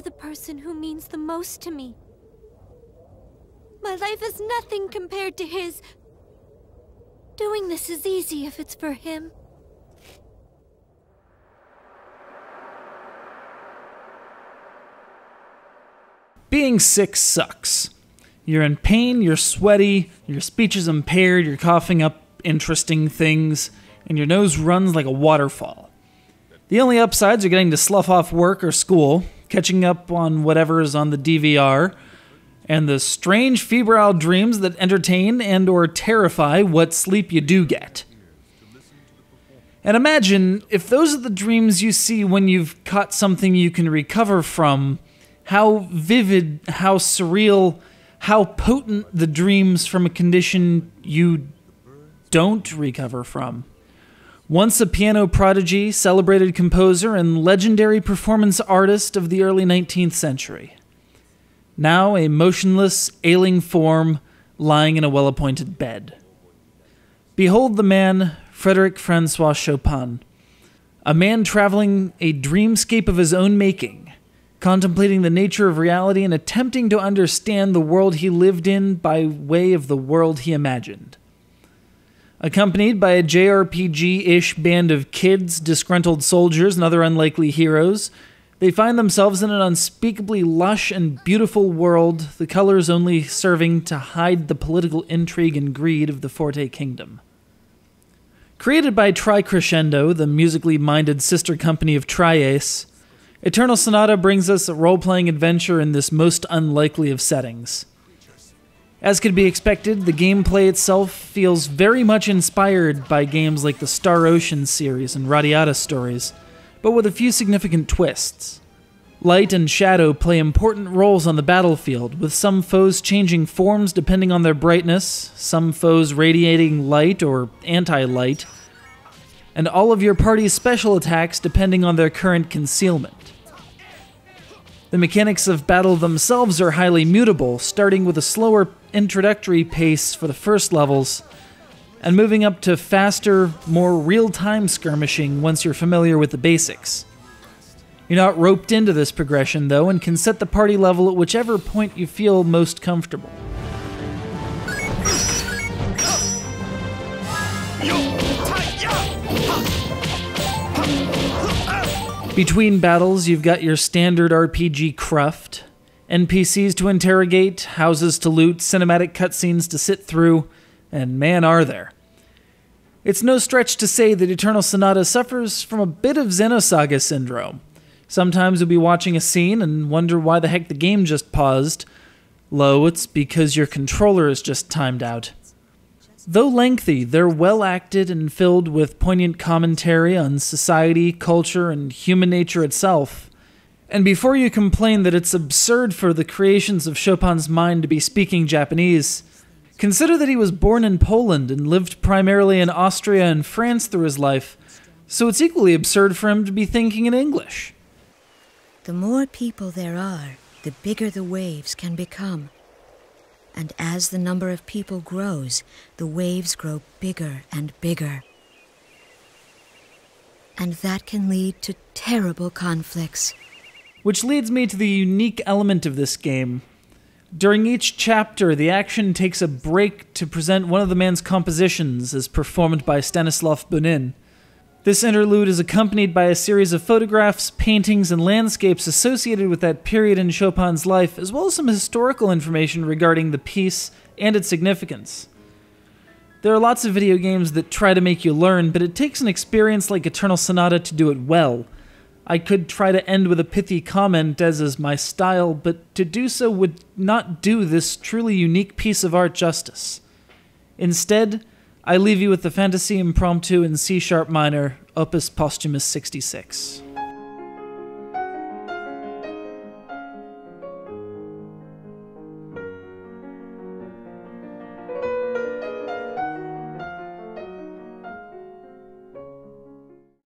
For the person who means the most to me. My life is nothing compared to his. Doing this is easy if it's for him. Being sick sucks. You're in pain, you're sweaty, your speech is impaired, you're coughing up interesting things, and your nose runs like a waterfall. The only upsides are getting to slough off work or school, catching up on whatever is on the DVR, and the strange febrile dreams that entertain and or terrify what sleep you do get. And imagine if those are the dreams you see when you've caught something you can recover from, how vivid, how surreal, how potent the dreams from a condition you don't recover from. Once a piano prodigy, celebrated composer, and legendary performance artist of the early 19th century. Now a motionless, ailing form lying in a well appointed bed. Behold the man, Frederic Francois Chopin, a man traveling a dreamscape of his own making, contemplating the nature of reality and attempting to understand the world he lived in by way of the world he imagined. Accompanied by a JRPG ish band of kids, disgruntled soldiers, and other unlikely heroes, they find themselves in an unspeakably lush and beautiful world, the colors only serving to hide the political intrigue and greed of the Forte Kingdom. Created by Tri-Crescendo, the musically minded sister company of Tri-Ace, Eternal Sonata brings us a role playing adventure in this most unlikely of settings. As could be expected, the gameplay itself feels very much inspired by games like the Star Ocean series and Radiata stories, but with a few significant twists. Light and shadow play important roles on the battlefield, with some foes changing forms depending on their brightness, some foes radiating light or anti light, and all of your party's special attacks depending on their current concealment. The mechanics of battle themselves are highly mutable, starting with a slower introductory pace for the first levels, and moving up to faster, more real time skirmishing once you're familiar with the basics. You're not roped into this progression, though, and can set the party level at whichever point you feel most comfortable. Between battles, you've got your standard RPG cruft, NPCs to interrogate, houses to loot, cinematic cutscenes to sit through, and man, are there. It's no stretch to say that Eternal Sonata suffers from a bit of Xenosaga syndrome. Sometimes you'll be watching a scene and wonder why the heck the game just paused. Lo, it's because your controller is just timed out. Though lengthy, they're well acted and filled with poignant commentary on society, culture, and human nature itself. And before you complain that it's absurd for the creations of Chopin's mind to be speaking Japanese, consider that he was born in Poland and lived primarily in Austria and France through his life, so it's equally absurd for him to be thinking in English. The more people there are, the bigger the waves can become. And as the number of people grows, the waves grow bigger and bigger. And that can lead to terrible conflicts. Which leads me to the unique element of this game. During each chapter, the action takes a break to present one of the man's compositions as performed by Stanislav Bunin. This interlude is accompanied by a series of photographs, paintings, and landscapes associated with that period in Chopin's life, as well as some historical information regarding the piece and its significance. There are lots of video games that try to make you learn, but it takes an experience like Eternal Sonata to do it well. I could try to end with a pithy comment, as is my style, but to do so would not do this truly unique piece of art justice. Instead, I leave you with the Fantasy Impromptu in C sharp minor, Opus Posthumous 66.